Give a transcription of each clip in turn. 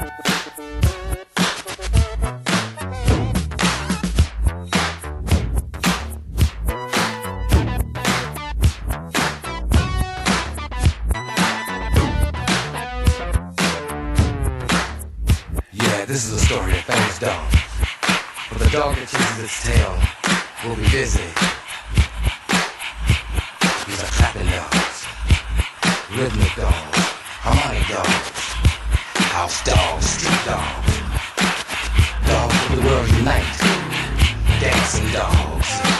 Yeah, this is a story of famous dog. But the dog that chases its tail will be busy. These are clapping dogs, rhythmic dogs, harmonic dogs, house dogs, street dogs, dogs of the world unite, dancing dogs.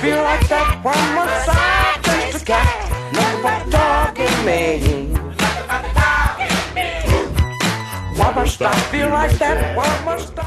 feel like that? Why must I chase the cat? Nothing but dog in me. Why must I feel like that? Why must